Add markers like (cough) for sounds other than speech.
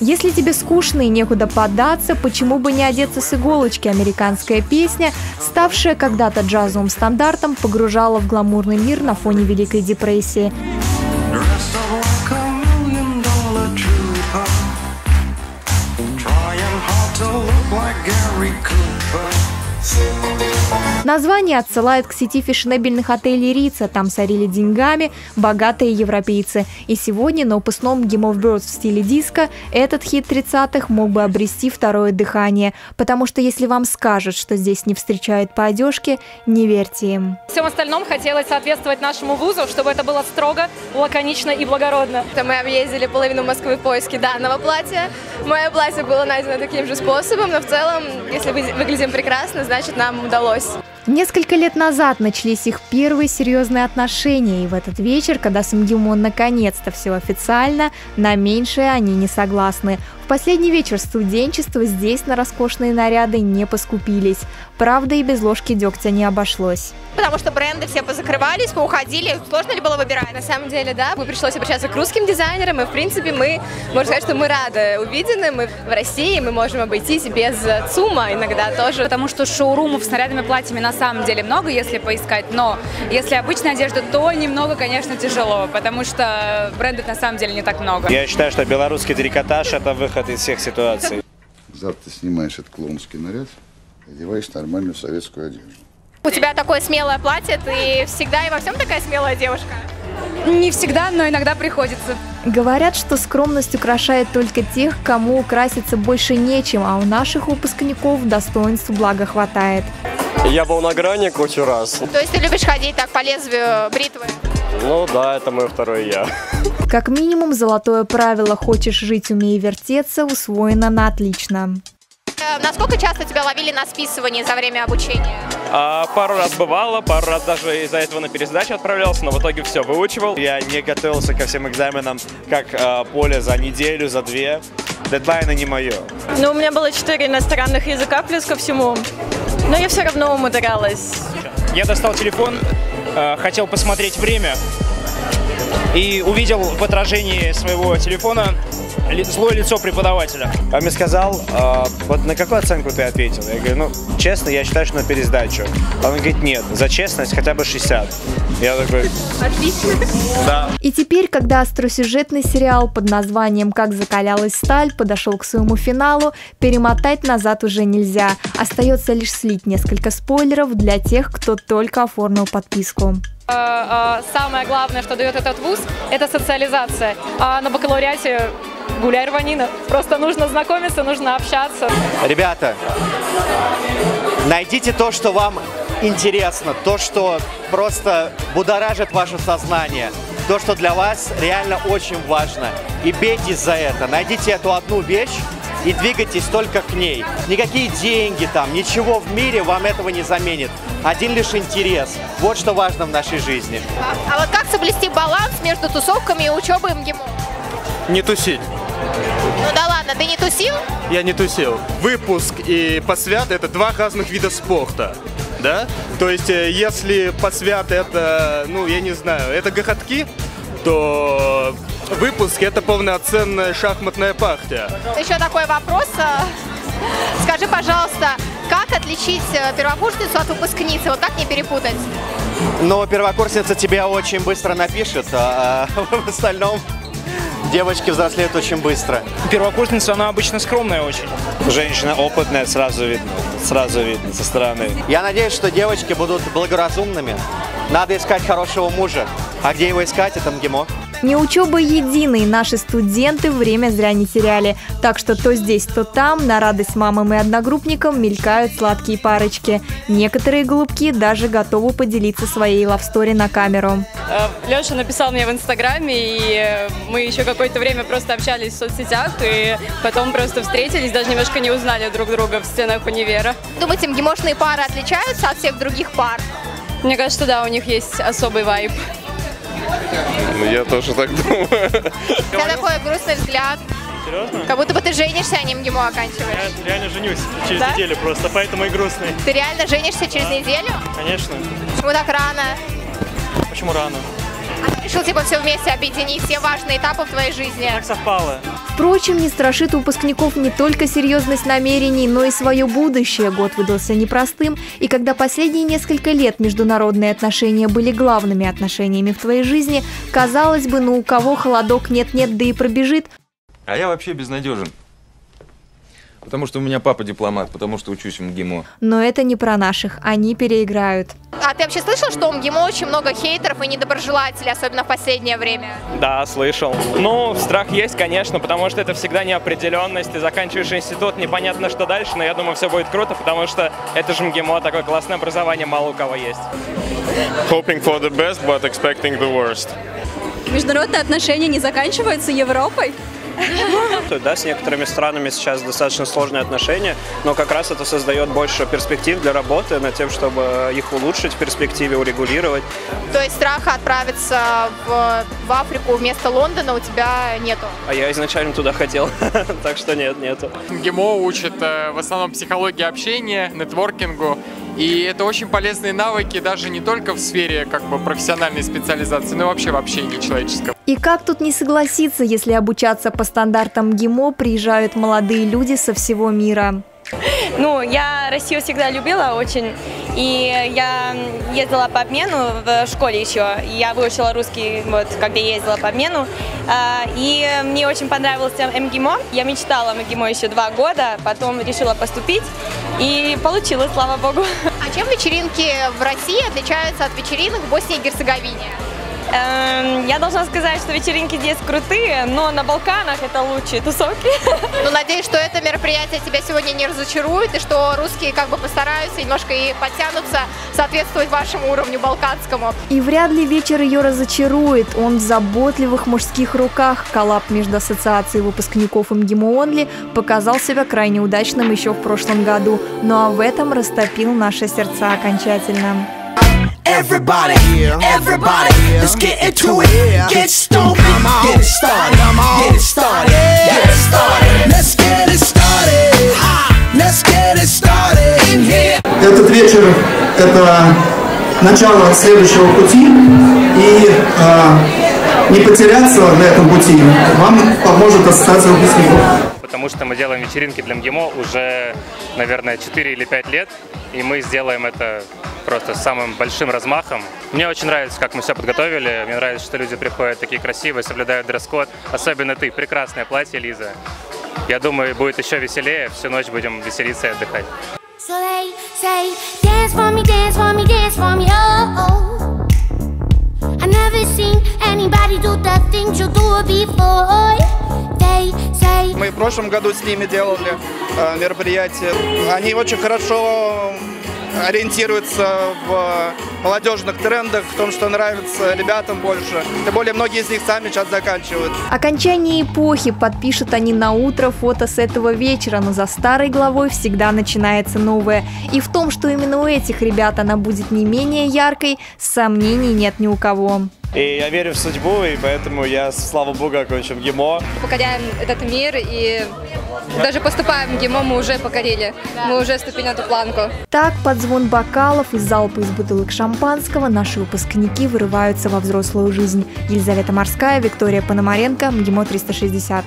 Если тебе скучно и некуда податься, почему бы не одеться с иголочки? Американская песня, ставшая когда-то джазовым стандартом, погружала в гламурный мир на фоне Великой депрессии. Название отсылает к сети фешенебельных отелей Рица. Там сорили деньгами богатые европейцы. И сегодня на выпускном Game of Birds в стиле диска этот хит 30-х мог бы обрести второе дыхание. Потому что если вам скажут, что здесь не встречают по одежке, не верьте им. Всем остальном хотелось соответствовать нашему вузу, чтобы это было строго, лаконично и благородно. Мы объездили половину Москвы в поиске данного платья. Мое платье было найдено таким же способом, но в целом, если выглядим прекрасно, значит нам удалось. Несколько лет назад начались их первые серьезные отношения, и в этот вечер, когда с МГИМО наконец-то все официально, на меньшее они не согласны. В последний вечер студенчества здесь на роскошные наряды не поскупились. Правда, и без ложки дегтя не обошлось. Потому что бренды все позакрывались, поуходили. Сложно ли было выбирать? На самом деле, да. Мы пришлось обращаться к русским дизайнерам, и, в принципе, мы, можно сказать, что мы рады увиденным. Мы в России, мы можем обойтись без ЦУМа иногда тоже. Потому что шоурумов с нарядными платьями на самом деле много, если поискать. Но если обычная одежда, то немного, конечно, тяжело, потому что брендов на самом деле не так много. Я считаю, что белорусский трикотаж – это выход выход из всех ситуаций. Завтра снимаешь этот клоунский наряд, одеваешь нормальную советскую одежду. У тебя такое смелое платье, ты всегда и во всем такая смелая девушка? Не всегда, но иногда приходится. Говорят, что скромность украшает только тех, кому украситься больше нечем, а у наших выпускников достоинств благо хватает. Я был на грани кучу раз. То есть ты любишь ходить так по лезвию бритвы? Ну да, это мой второй я. (laughs) Как минимум, золотое правило «хочешь жить, умей вертеться» усвоено на отлично. Э, насколько часто тебя ловили на списывании за время обучения? А, пару раз бывало, пару раз даже из-за этого на пересдачу отправлялся, но в итоге все выучивал. Я не готовился ко всем экзаменам, как а, поле за неделю, за две. Дедлайны не мое. Ну, у меня было четыре иностранных языка плюс ко всему. Но я все равно умудрялась. Я достал телефон, э, хотел посмотреть время и увидел в отражении своего телефона злое лицо преподавателя. Он мне сказал, э, вот на какую оценку ты ответил? Я говорю, ну, честно, я считаю, что на пересдачу. Он говорит, нет, за честность хотя бы 60. Я такой... Отлично. Да. И теперь, когда остросюжетный сериал под названием «Как закалялась сталь» подошел к своему финалу, перемотать назад уже нельзя. Остается лишь слить несколько спойлеров для тех, кто только оформил подписку. А, а, самое главное, что дает этот вуз, это социализация. А на бакалавриате гуляй рванина. Просто нужно знакомиться, нужно общаться. Ребята, найдите то, что вам интересно, то, что просто будоражит ваше сознание, то, что для вас реально очень важно. И бейтесь за это. Найдите эту одну вещь, и двигайтесь только к ней. Никакие деньги там, ничего в мире вам этого не заменит. Один лишь интерес. Вот что важно в нашей жизни. А, а вот как соблюсти баланс между тусовками и учебой МГИМО? Не тусить. Ну да ладно, ты не тусил? Я не тусил. Выпуск и посвят – это два разных вида спорта. Да? То есть, э, если посвят это, ну, я не знаю, это гохотки, то выпуск это полноценная шахматная партия. Еще такой вопрос. Э, скажи, пожалуйста, как отличить э, первокурсницу от выпускницы? Вот как не перепутать? Ну, первокурсница тебя очень быстро напишет, а (laughs) в остальном девочки взрослеют очень быстро. Первокурсница, она обычно скромная очень. Женщина опытная, сразу видно, сразу видно со стороны. Я надеюсь, что девочки будут благоразумными. Надо искать хорошего мужа. А где его искать? Это МГИМО. Не учеба единой, наши студенты время зря не теряли. Так что то здесь, то там, на радость мамам и одногруппникам, мелькают сладкие парочки. Некоторые голубки даже готовы поделиться своей лавстори на камеру. Э, Леша написал мне в Инстаграме, и э, мы еще какое-то время просто общались в соцсетях, и потом просто встретились, даже немножко не узнали друг друга в стенах универа. Думаете, МГИМОшные пары отличаются от всех других пар? Мне кажется, да, у них есть особый вайб. Ну, я тоже так думаю. У тебя такой грустный взгляд. Серьезно? Как будто бы ты женишься, а не МГИМО оканчиваешь. Я реально женюсь через Да? неделю просто, поэтому и грустный. Ты реально женишься через неделю? Конечно. Почему так рано? Почему рано? Решил типа все вместе объединить, все важные этапы в твоей жизни. Так совпало. Впрочем, не страшит выпускников не только серьезность намерений, но и свое будущее. Год выдался непростым, и когда последние несколько лет международные отношения были главными отношениями в твоей жизни, казалось бы, ну у кого холодок нет-нет, да и пробежит. А я вообще безнадежен. Потому что у меня папа дипломат, потому что учусь в МГИМО. Но это не про наших, они переиграют. А ты вообще слышал, что у МГИМО очень много хейтеров и недоброжелателей, особенно в последнее время? Да, слышал. Ну, страх есть, конечно, потому что это всегда неопределенность. Ты заканчиваешь институт, непонятно, что дальше, но я думаю, все будет круто, потому что это же МГИМО, такое классное образование, мало у кого есть. Hoping for the best, but expecting the worst. Международные отношения не заканчиваются Европой? (laughs) Да, с некоторыми странами сейчас достаточно сложные отношения, но как раз это создает больше перспектив для работы над тем, чтобы их улучшить в перспективе, урегулировать. То есть страха отправиться в, в Африку вместо Лондона у тебя нету? А я изначально туда хотел, (laughs) так что нет, нету. ГИМО учит э, в основном психологии общения, нетворкингу, и это очень полезные навыки даже не только в сфере как бы профессиональной специализации, но и вообще в общении человеческом. И как тут не согласиться, если обучаться по стандартам ГИМО приезжают молодые люди со всего мира? Ну, я Россию всегда любила очень, и я ездила по обмену в школе еще. Я выучила русский, вот, когда ездила по обмену, а, и мне очень понравился МГИМО. Я мечтала МГИМО еще два года, потом решила поступить, и получилось, слава богу. А чем вечеринки в России отличаются от вечеринок в Боснии и Герцеговине? Эм, я должна сказать, что вечеринки здесь крутые, но на Балканах это лучшие тусовки. (laughs) Ну, надеюсь, что это мероприятие тебя сегодня не разочарует, и что русские как бы постараются немножко и подтянутся соответствовать вашему уровню балканскому. И вряд ли вечер ее разочарует. Он в заботливых мужских руках. Коллаб между ассоциацией выпускников МГИМО Онли показал себя крайне удачным еще в прошлом году. Ну а в этом растопил наши сердца окончательно. Everybody, everybody, let's get into it. Get stoked, get it started, get it started, get it started. Let's get it started. Let's get it started in here. Этот вечер – это начало следующего пути, и э, не потеряться на этом пути вам поможет ассоциация выпускников потому что мы делаем вечеринки для МГИМО уже, наверное, 4 или 5 лет, и мы сделаем это просто с самым большим размахом. Мне очень нравится, как мы все подготовили, мне нравится, что люди приходят такие красивые, соблюдают дресс-код, особенно ты, прекрасное платье, Лиза. Я думаю, будет еще веселее, всю ночь будем веселиться и отдыхать. Oh, oh. Seen anybody do the things you do before. Мы в прошлом году с ними делали э, мероприятие. Они очень хорошо ориентируются в молодежных трендах, в том, что нравится ребятам больше. Тем более многие из них сами сейчас заканчивают. Окончание эпохи подпишут они на утро фото с этого вечера, но за старой главой всегда начинается новое. И в том, что именно у этих ребят она будет не менее яркой, сомнений нет ни у кого. И я верю в судьбу, и поэтому я, слава богу, окончим ГИМО. Покоряем этот мир, и даже поступаем в ГИМО мы уже покорили. Мы уже ступили на эту планку. Так, под звон бокалов и залпы из бутылок шампанского наши выпускники вырываются во взрослую жизнь. Елизавета Морская, Виктория Пономаренко, МГИМО 360.